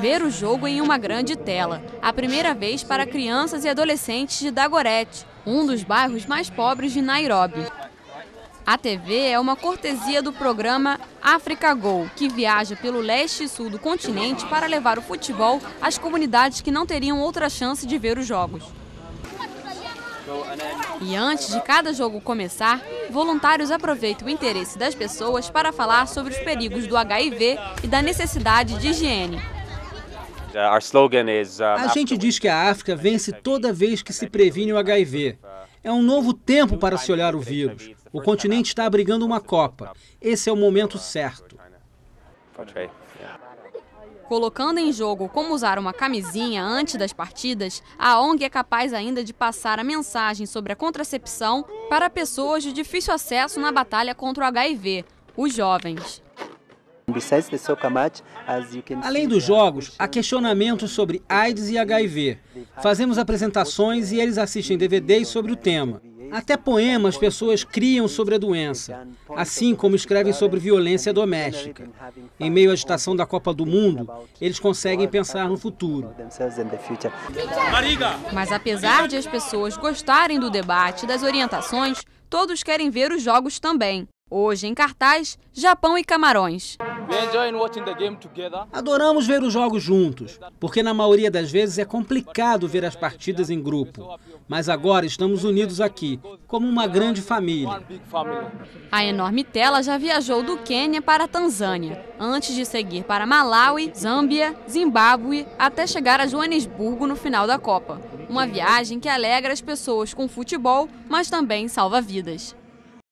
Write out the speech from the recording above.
Ver o jogo em uma grande tela. A primeira vez para crianças e adolescentes de Dagoretti, um dos bairros mais pobres de Nairobi. A TV é uma cortesia do programa Africa Go, que viaja pelo leste e sul do continente para levar o futebol às comunidades que não teriam outra chance de ver os jogos. E antes de cada jogo começar, voluntários aproveitam o interesse das pessoas para falar sobre os perigos do HIV e da necessidade de higiene. A gente diz que a África vence toda vez que se previne o HIV. É um novo tempo para se olhar o vírus. O continente está abrigando uma Copa. Esse é o momento certo. Colocando em jogo como usar uma camisinha antes das partidas, a ONG é capaz ainda de passar a mensagem sobre a contracepção para pessoas de difícil acesso na batalha contra o HIV, os jovens. Além dos jogos, há questionamentos sobre AIDS e HIV. Fazemos apresentações e eles assistem DVDs sobre o tema. Até poemas pessoas criam sobre a doença, assim como escrevem sobre violência doméstica. Em meio à agitação da Copa do Mundo, eles conseguem pensar no futuro. Mas apesar de as pessoas gostarem do debate e das orientações, todos querem ver os jogos também. Hoje em cartaz, Japão e Camarões. Adoramos ver os jogos juntos, porque na maioria das vezes é complicado ver as partidas em grupo. Mas agora estamos unidos aqui, como uma grande família. A enorme tela já viajou do Quênia para a Tanzânia, antes de seguir para Malawi, Zâmbia, Zimbábue, até chegar a Joanesburgo no final da Copa. Uma viagem que alegra as pessoas com futebol, mas também salva vidas.